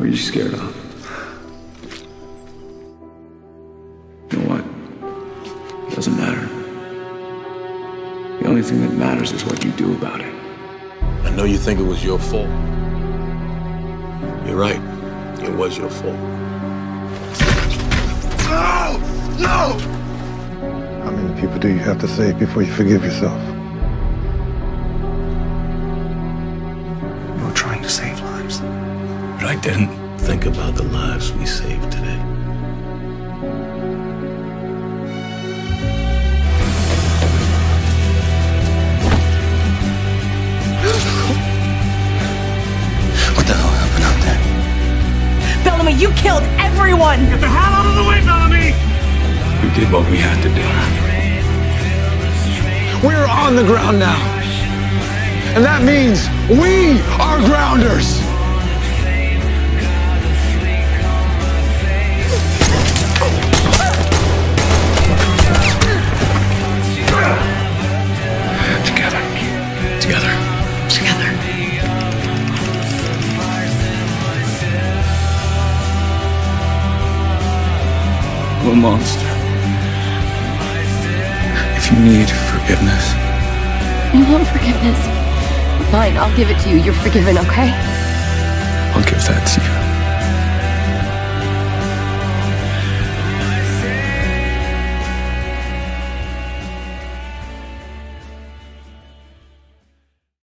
Who are you scared of? You know what? It doesn't matter. The only thing that matters is what you do about it. I know you think it was your fault. You're right. It was your fault. No! No! How many people do you have to save before you forgive yourself? You were trying to save lives. But I didn't think about the lives we saved today. What the hell happened out there? Bellamy, you killed everyone! Get the hell out of the way, Bellamy! We did what we had to do. We're on the ground now. And that means we are grounders. I'm a monster. If you need forgiveness, I want forgiveness. Fine, I'll give it to you. You're forgiven, okay? I'll give that to you.